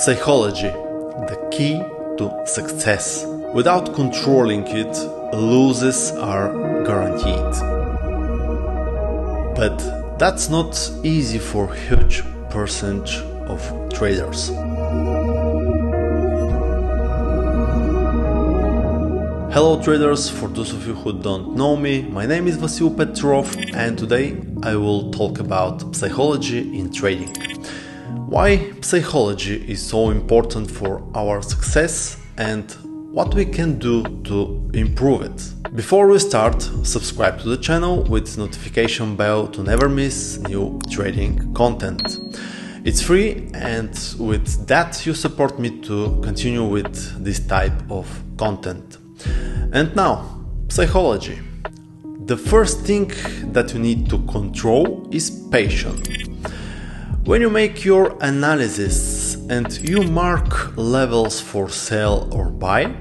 Psychology, the key to success. Without controlling it, losses are guaranteed. But that's not easy for huge percentage of traders. Hello traders, for those of you who don't know me, my name is Vasil Petrov and today I will talk about psychology in trading. Why psychology is so important for our success and what we can do to improve it. Before we start, subscribe to the channel with notification bell to never miss new trading content. It's free and with that you support me to continue with this type of content. And now, psychology. The first thing that you need to control is patience. When you make your analysis and you mark levels for sell or buy,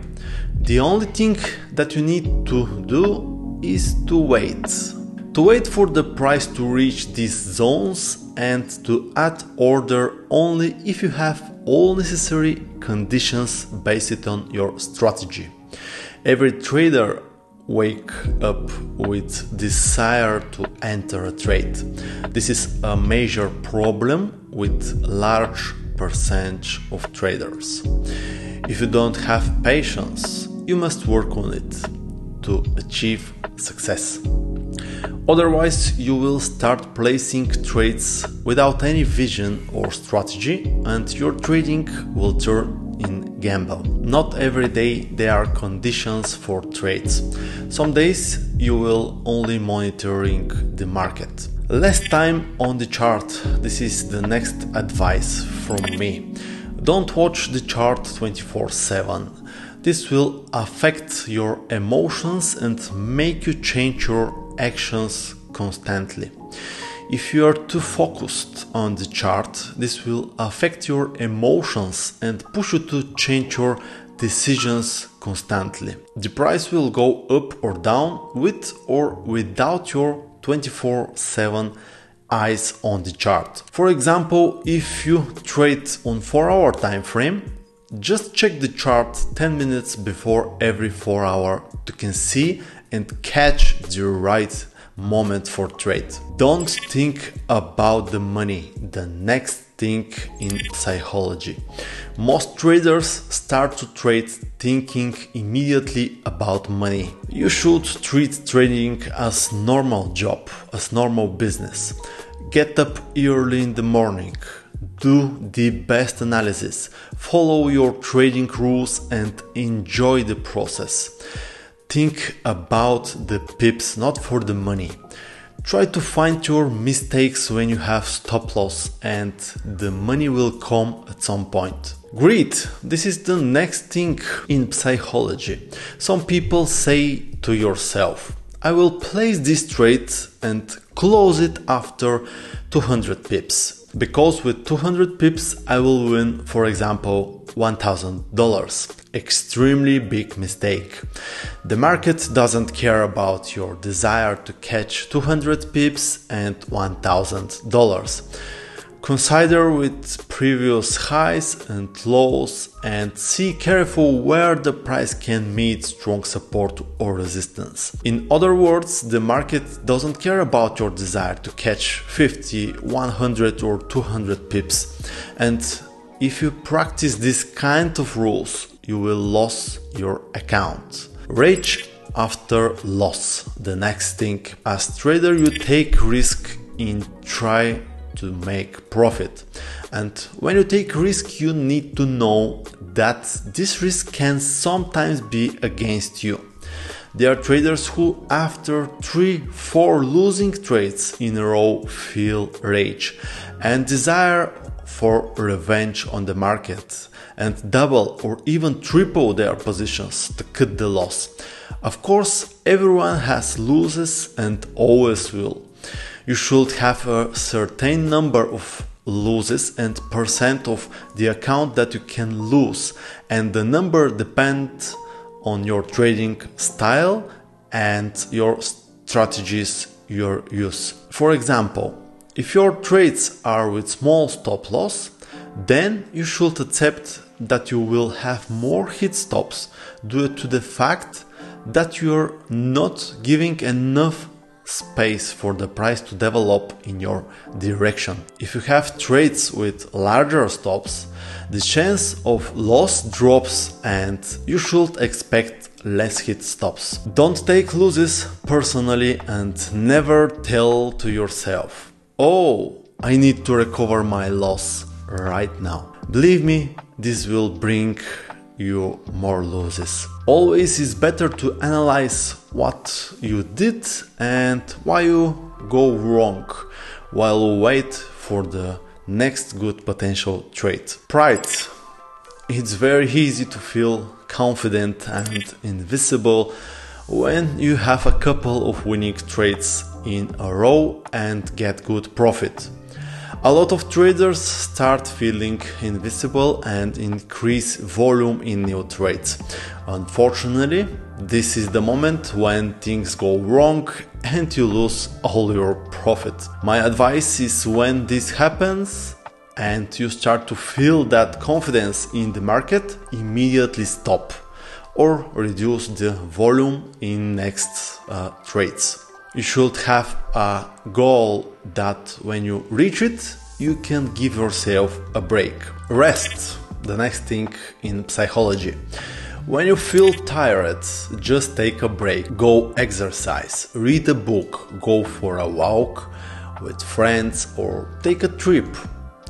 the only thing that you need to do is to wait. To wait for the price to reach these zones and to add order only if you have all necessary conditions based on your strategy. Every trader wake up with desire to enter a trade. This is a major problem with large percentage of traders. If you don't have patience, you must work on it to achieve success. Otherwise, you will start placing trades without any vision or strategy, and your trading will turn in gamble. Not every day there are conditions for trades. Some days you will only monitoring the market. Less time on the chart. This is the next advice from me. Don't watch the chart 24/7. This will affect your emotions and make you change your actions constantly. If you are too focused on the chart, this will affect your emotions and push you to change your decisions constantly. The price will go up or down with or without your 24 7 eyes on the chart. For example, if you trade on 4 hour time frame, just check the chart 10 minutes before every 4 hour to can see and catch the right moment for trade. Don't think about the money, the next thing in psychology. Most traders start to trade thinking immediately about money. You should treat trading as normal job, as normal business. Get up early in the morning, do the best analysis, follow your trading rules and enjoy the process. Think about the pips, not for the money. Try to find your mistakes when you have stop loss and the money will come at some point. Great, this is the next thing in psychology. Some people say to yourself, I will place this trade and close it after 200 pips because with 200 pips I will win, for example, $1000. Extremely big mistake. The market doesn't care about your desire to catch 200 pips and $1000. Consider with previous highs and lows and see careful where the price can meet strong support or resistance. In other words, the market doesn't care about your desire to catch 50, 100 or 200 pips. And if you practice this kind of rules, you will lose your account. Rage after loss. The next thing, as trader you take risk in try to make profit. And when you take risk, you need to know that this risk can sometimes be against you. There are traders who, after three, four losing trades in a row, feel rage and desire for revenge on the market and double or even triple their positions to cut the loss. Of course, everyone has losses and always will you should have a certain number of losses and percent of the account that you can lose and the number depends on your trading style and your strategies you use. For example, if your trades are with small stop loss, then you should accept that you will have more hit stops due to the fact that you're not giving enough space for the price to develop in your direction. If you have trades with larger stops, the chance of loss drops and you should expect less hit stops. Don't take losses personally and never tell to yourself, oh, I need to recover my loss right now. Believe me, this will bring you more losses. Always is better to analyze what you did and why you go wrong while wait for the next good potential trade. Pride. It's very easy to feel confident and invisible when you have a couple of winning trades in a row and get good profit. A lot of traders start feeling invisible and increase volume in new trades. Unfortunately, this is the moment when things go wrong and you lose all your profit. My advice is when this happens and you start to feel that confidence in the market, immediately stop or reduce the volume in next uh, trades you should have a goal that when you reach it, you can give yourself a break. Rest, the next thing in psychology. When you feel tired, just take a break, go exercise, read a book, go for a walk with friends, or take a trip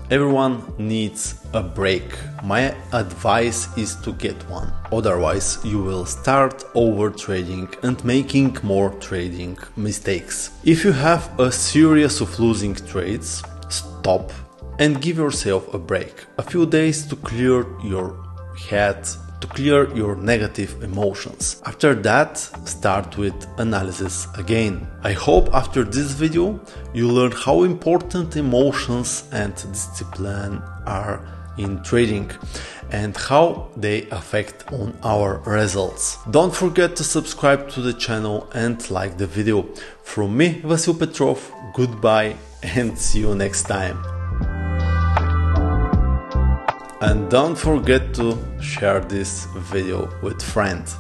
Everyone needs a break. My advice is to get one. Otherwise, you will start over trading and making more trading mistakes. If you have a series of losing trades, stop and give yourself a break. A few days to clear your head to clear your negative emotions. After that, start with analysis again. I hope after this video you learn how important emotions and discipline are in trading and how they affect on our results. Don't forget to subscribe to the channel and like the video. From me, Vasil Petrov, goodbye and see you next time. And don't forget to share this video with friends.